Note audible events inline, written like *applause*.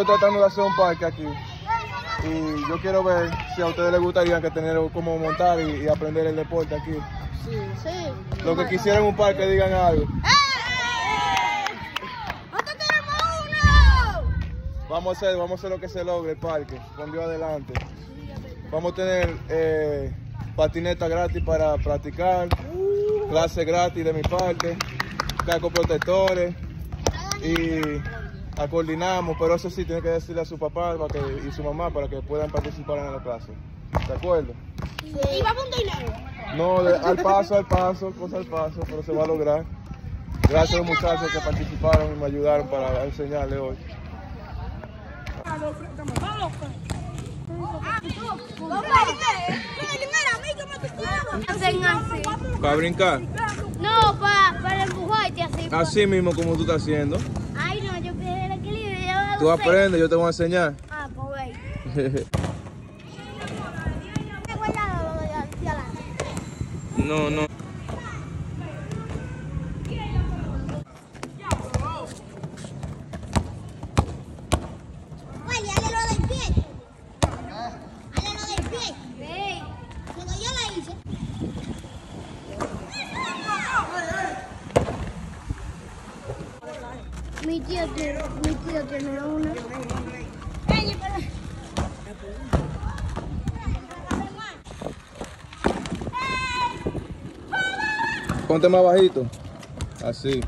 estoy tratando de hacer un parque aquí. Y yo quiero ver si a ustedes les gustaría que tener como montar y, y aprender el deporte aquí. Sí. Sí. Los que quisieran un parque digan algo. ¡Eh! ¡Nosotros tenemos uno! Vamos a hacer, vamos a hacer lo que se logre el parque, con Dios adelante. Vamos a tener eh, patineta gratis para practicar, clase gratis de mi parte, cascos protectores y coordinamos, pero eso sí tiene que decirle a su papá para que, y su mamá para que puedan participar en la clase. ¿De acuerdo? Y vamos un dinero. No, de- al paso, al paso, cosa al paso, pero se va a lograr. Gracias a los muchachos que participaron y me ayudaron para enseñarle hoy. Hacen así. Para brincar, No, para, para empujarte así. así mismo como tú estás haciendo. Tú aprendes, yo te voy a enseñar. Ah, pues. *laughs* No, no. Mi tío tiene, mi tío tiene pero- Ponte más bajito. Así.